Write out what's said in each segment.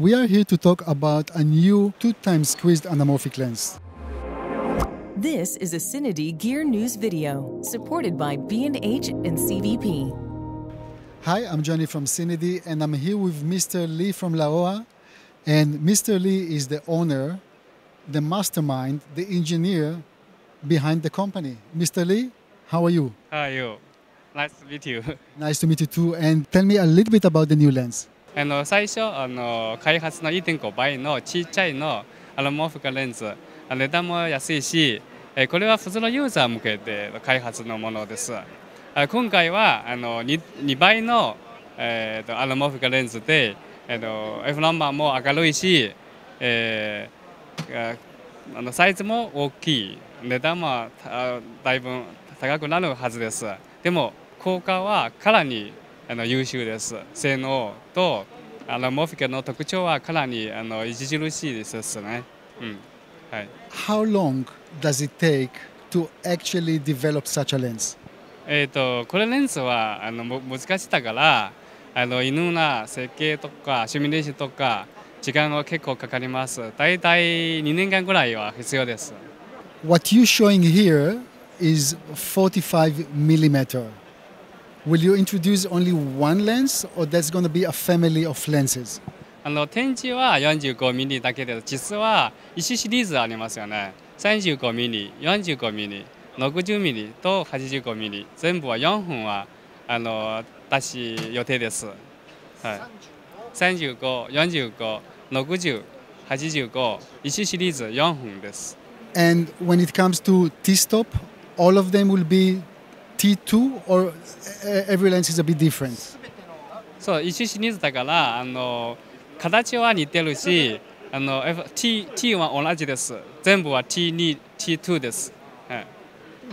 we are here to talk about a new two times squeezed anamorphic lens. This is a Cinity Gear News video supported by B&H and CVP. Hi, I'm Johnny from Cinity and I'm here with Mr. Lee from Laoa. And Mr. Lee is the owner, the mastermind, the engineer behind the company. Mr. Lee, how are you? How are you? Nice to meet you. Nice to meet you too. And tell me a little bit about the new lens. あの最初あの開発の1.5倍のちっちゃいのアロモーフカレンズ。値段も安いしこれは普通のユーザー向けて開発のものです。今回はあの 2, 2倍の、えー、とアロモーフカレンズで、えー、と F ナンバーも明るいし、えー、あのサイズも大きい。値段もだいぶ高くなるはずです。でも効果はかなりあの優秀です。性能とあのモフィケの特徴はかなりあの著しいですね。うんはい、How long does it take to actually develop such a lens? えっ、とこれレンズはあの難しさからあの犬な設計とかシミュレーションとか時間は結構かかります。だいたい2年間ぐらいは必要です。What you're showing here is 45 millimeter. Will you introduce only one lens or there's going to be a family of lenses? あの展示は45ミリだけで実は1シリーズありますよね35ミリ45ミリ60ミリと85ミリ全部は4分はあの出し予定です、はい、354560851シリーズ4分です And when it comes to T-stop all of them will be T2 or every lens is a bit different? そう、一シリーズだからあの形は似てるし、あの T T は同じです。全部は T2 T2 です。はい、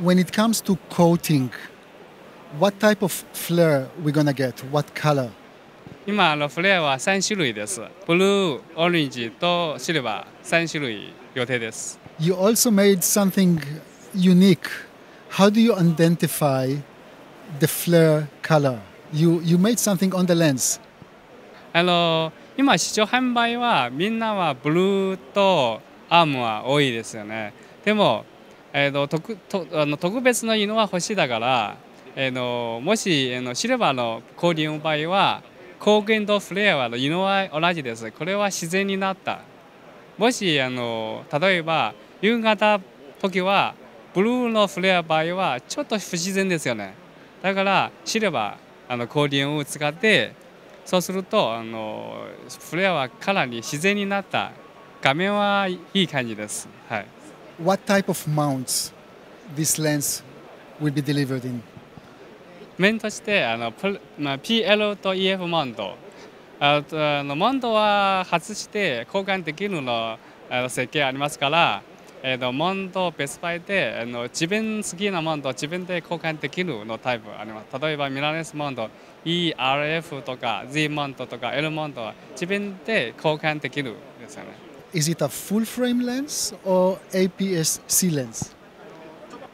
When it comes to coating, what type of flare we gonna get? What color? 今あのフレアは3種類です。ブルー、オレンジとシルバー3種類予定です。You also made something unique how do you identify the flare color? You, you made something on the lens. あの今市場販売はみんなはブルーとアームは多いですよね。でも、えーと、特とあの特別な色は欲しいだから、えーのもし、えー、のシルバーのコーディング場合は光源とフレアは色は同じです。これは自然になった。もしあの例えば夕方時はブルーのフレア場合はちょっと不自然ですよね。だから知ればあのコーディオンを使ってそうするとあのフレアはかなり自然になった画面はいい感じです、はい、What type of mounts this lens will be delivered in? 面としてあの、まあ、PL と EF マウントあのマウントは外して交換できるの設計ありますからえーと、モンドベスバイであの自分好きなモンド自分で交換できるのタイプあります。例えばミラネスモンド ERF とか Z モンドとか L モンドは自分で交換できるですよね。Is it a full frame lens or APS-C lens?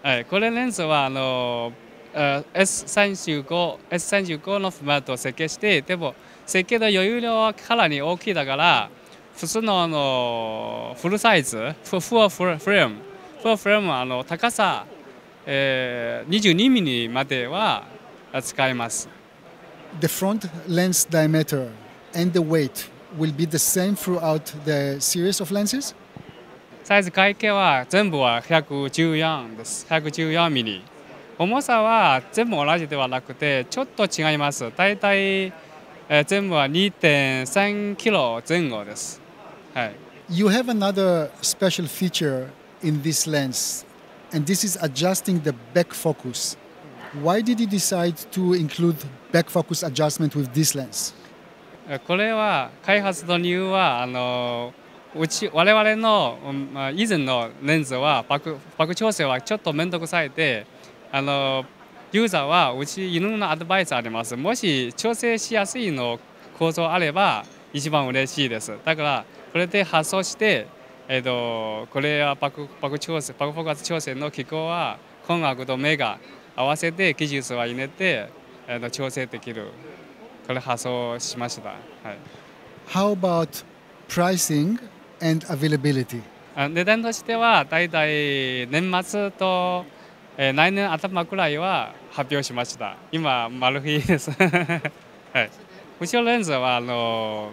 はい、これレンズはあの S35、S35 のフォーマットを設計して、でも設計の余裕量はかなり大きいだから、普通のあのフルサイズ？フフォーフレームフォーフレームはあの高さ、えー、22ミリまでは使えます。The front lens diameter and the weight will be the same throughout the series of lenses? サイズ会計は全部は114です。114ミリ。重さは全部同じではなくてちょっと違います。だいたい全部は2.3キロ前後です。You have another special feature in this lens, and this is adjusting the back focus. Why did you decide to include back focus adjustment with this lens? これは開発の理由はあのうち我々の、まあ、以前のレンズはバックバック調整はちょっと面倒くさいであのユーザーはうち犬のアドバイスありますもし調整しやすいの構造あれば一番嬉しいですだからこれで発送して、えーと、これは爆爆調整爆爆発調整の機構は光学と目が合わせて技術は入れて、えーと、調整できる。これ発送しました、はい、How about pricing and availability? あ値段としてはだいたい年末と、えー来年頭くらいは発表しました。今マル秘です。はい。後ろレンズはあの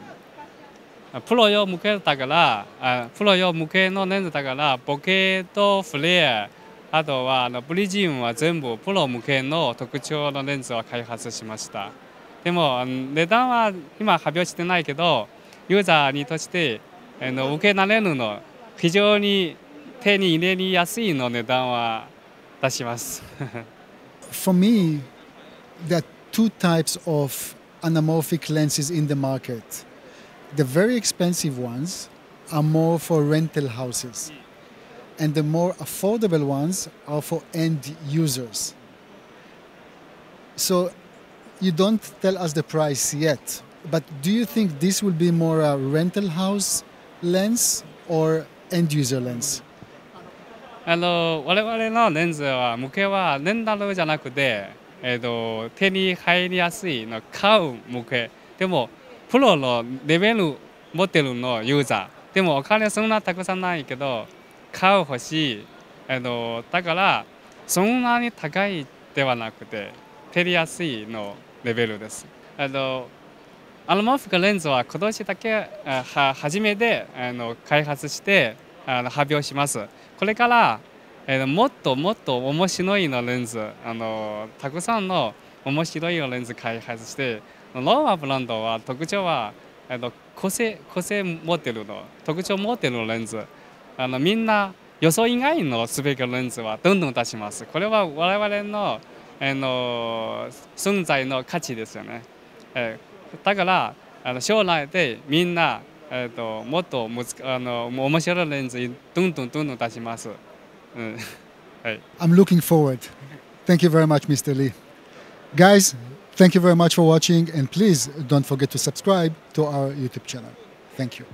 プロ用向けだからあプロ用向けのレンズだからボケとフレアあとはあのプリジウムは全部プロ向けの特徴のレンズを開発しましたでも値段は今発表してないけどユーザーにとしてあの受けられるの非常に手に入れやすいの値段は出します。For me, there are two types of anamorphic lenses in the market. The very expensive ones are more for rental houses, and the more affordable ones are for end users. So, you don't tell us the price yet, but do you think this will be more a rental house lens or end user lens? あの我々のレンズは向けはレンタルじゃなくて、えー、と手に入りやすいの買う向けでも プロのレベル持ってるのユーザーでもお金そんなたくさんないけど買う欲しい、えー、とだからそんなに高いではなくて手にやすいのレベルです。あのアロマフィカレンズは今年だけは初めてあの開発してあの発表します。これから、えもっともっと面白いのレンズあのたくさんの面白いレンズ開発してローマブランドは特徴は、えーと個性個性持ってるの特徴持ってるレンズあのみんな予想以外のスペックレンズはどんどん出しますこれは我々の,、あの存在の価値ですよね、えーだからあの将来でみんなえー、ともっとむずあの面白いレンズどんどんどんどん出します。うんはい、I'm looking forward. Thank you very much, Mr. Lee. Guys, thank you very much for watching, and please don't forget to subscribe to our YouTube channel. Thank you.